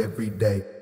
every day.